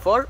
for